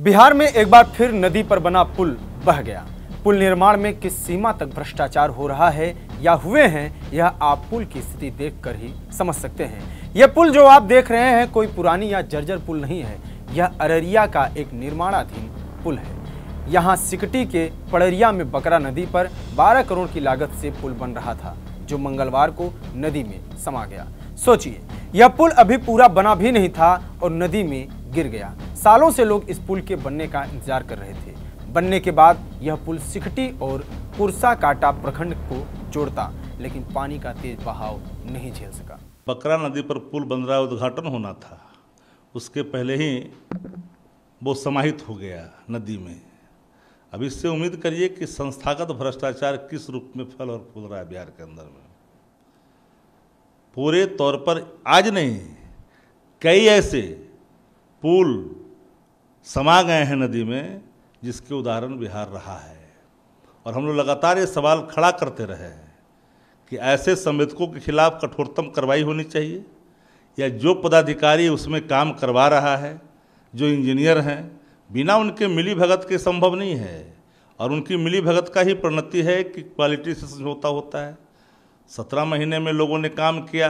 बिहार में एक बार फिर नदी पर बना पुल बह गया। पुल निर्माण में किस सीमा तक भ्रष्टाचार हो रहा है या हुए हैं, यह आप पुल की स्थिति देखकर ही समझ सकते हैं। यह पुल जो आप देख रहे हैं कोई पुरानी या जर्जर पुल नहीं है। यह अररिया का एक निर्माणाधीन पुल है। यहाँ सिकटी के पड़रिया में बकरा नदी पर 12 करोड़ की लागत से पुल बन रहा था, जो मंगलवार को नदी में समा गया। सोचिए, यह पुल अभी पूरा बना भी नहीं था और नदी में गिर गया। सालों से लोग इस पुल के बनने का इंतज़ार कर रहे थे। बनने के बाद यह पुल सिकटी और कुरसा काटा प्रखंड को जोड़ता, लेकिन पानी का तेज बहाव नहीं झेल सका। बकरा नदी पर पुल बन रहा उद्घाटन होना था। उसके पहले ही वो समाहित हो गया नदी में। अब इससे उम्मीद करिए कि संस्थागत भ्रष्टाचार किस रूप में फल और फूल रहा है बिहार के अंदर में। पूरे तौर पर आज नहीं, कई ऐसे पुल समा गए हैं नदी में, जिसके उदाहरण बिहार रहा है। और हम लोग लगातार ये सवाल खड़ा करते रहे हैं कि ऐसे संवेदकों के खिलाफ कठोरतम कार्रवाई होनी चाहिए, या जो पदाधिकारी उसमें काम करवा रहा है, जो इंजीनियर हैं, बिना उनके मिली भगत के संभव नहीं है। और उनकी मिली भगत का ही परिणति है कि क्वालिटी से समझौता होता है। सत्रह महीने में लोगों ने काम किया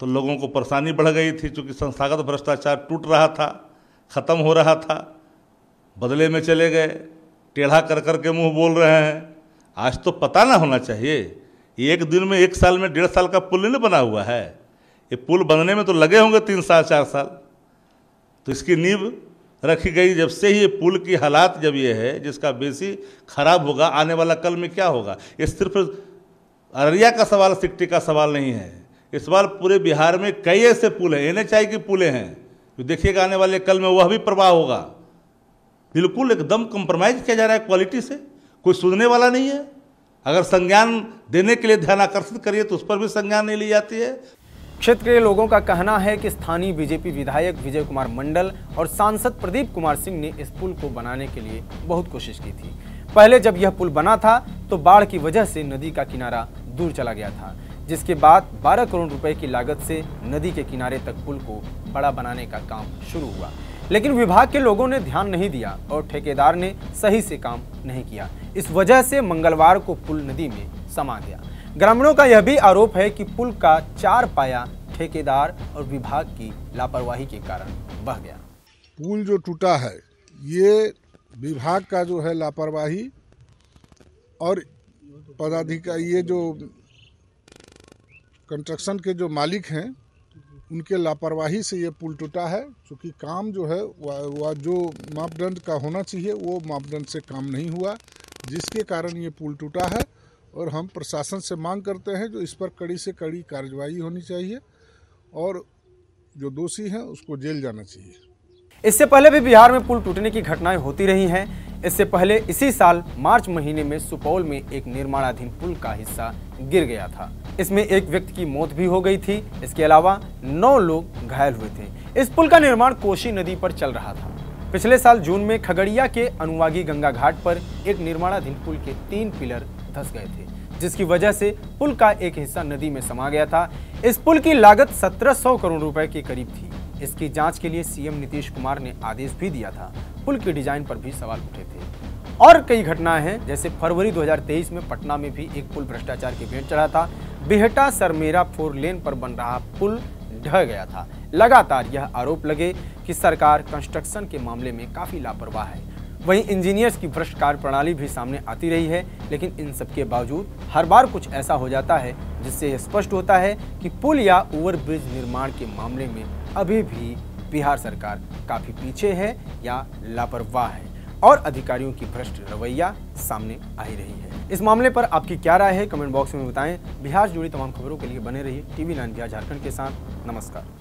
तो लोगों को परेशानी बढ़ गई थी, चूँकि संस्थागत भ्रष्टाचार टूट रहा था। ख़त्म हो रहा था। बदले में चले गए। टेढ़ा कर कर के मुँह बोल रहे हैं। आज तो पता ना होना चाहिए एक दिन में, एक साल में, डेढ़ साल का पुल नहीं बना हुआ है। ये पुल बनने में तो लगे होंगे तीन साल, चार साल। तो इसकी नींव रखी गई। जब से ही पुल की हालात जब ये है, जिसका बेसी खराब होगा, आने वाला कल में क्या होगा? ये सिर्फ़ अररिया का सवाल, सिक्टी का सवाल नहीं है। इस बार पूरे बिहार में कई ऐसे पुल हैं। एन एच आई की पुलें हैं। जो देखिएगा आने वाले कल में वह भी प्रवाह होगा। बिल्कुल एकदम कंप्रोमाइज किया जा रहा है क्वालिटी से। कोई सुनने वाला नहीं है। अगर संज्ञान देने के लिए ध्यान आकर्षित करिए तो उस पर भी संज्ञान नहीं ली जाती है। क्षेत्र के लोगों का कहना है कि स्थानीय बीजेपी विधायक विजय कुमार मंडल और सांसद प्रदीप कुमार सिंह ने इस पुल को बनाने के लिए बहुत कोशिश की थी। पहले जब यह पुल बना था तो बाढ़ की वजह से नदी का किनारा दूर चला गया था। जिसके बाद 12 करोड़ रुपए की लागत से नदी के किनारे तक पुल को बड़ा बनाने का काम शुरू हुआ। लेकिन विभाग के लोगों ने ध्यान नहीं दिया और ठेकेदार ने सही से काम नहीं किया। इस वजह से मंगलवार को पुल नदी में समा गया। ग्रामीणों का यह भी आरोप है कि पुल का चार पाया ठेकेदार और विभाग की लापरवाही के कारण बह गया। पुल जो टूटा है, ये विभाग का जो है लापरवाही और पदाधिकारी ये जो कंस्ट्रक्शन के जो मालिक हैं, उनके लापरवाही से ये पुल टूटा है, क्योंकि काम जो है वह जो मापदंड का होना चाहिए, वो मापदंड से काम नहीं हुआ, जिसके कारण ये पुल टूटा है, और हम प्रशासन से मांग करते हैं जो इस पर कड़ी से कड़ी कार्रवाई होनी चाहिए, और जो दोषी हैं, उसको जेल जाना चाहिए। इससे पहले भी बिहार में पुल टूटने की घटनाएँ होती रही हैं। इससे पहले इसी साल मार्च महीने में सुपौल में एक निर्माणाधीन पुल का हिस्सा गिर गया था। इसमें एक व्यक्ति की मौत भी हो गई थी। इसके अलावा नौ लोग घायल हुए थे। इस पुल का निर्माण कोशी नदी पर चल रहा था। पिछले साल जून में खगड़िया के अनुवागी गंगा घाट पर एक निर्माणाधीन पुल के तीन पिलर धस गए थे, जिसकी वजह से पुल का एक हिस्सा नदी में समा गया था। इस पुल की लागत 1700 करोड़ रुपए के करीब थी। इसकी जाँच के लिए सीएम नीतीश कुमार ने आदेश भी दिया था। पुल के डिज़ाइन पर भी सवाल उठे थे। और कई घटनाएँ हैं, जैसे फरवरी 2023 में पटना में भी एक पुल भ्रष्टाचार की भेंट चढ़ा था। बेहटा सरमेरा फोर लेन पर बन रहा पुल ढह गया था। लगातार यह आरोप लगे कि सरकार कंस्ट्रक्शन के मामले में काफ़ी लापरवाह है। वहीं इंजीनियर्स की भ्रष्ट कार्य प्रणाली भी सामने आती रही है, लेकिन इन सब के बावजूद हर बार कुछ ऐसा हो जाता है, जिससे स्पष्ट होता है कि पुल या ओवरब्रिज निर्माण के मामले में अभी भी बिहार सरकार काफ़ी पीछे है या लापरवाह है, और अधिकारियों की भ्रष्ट रवैया सामने आ ही रही है। इस मामले पर आपकी क्या राय है, कमेंट बॉक्स में बताएँ। बिहार जुड़ी तमाम खबरों के लिए बने रहिए टीवी नाइन बिहार झारखंड के साथ। नमस्कार।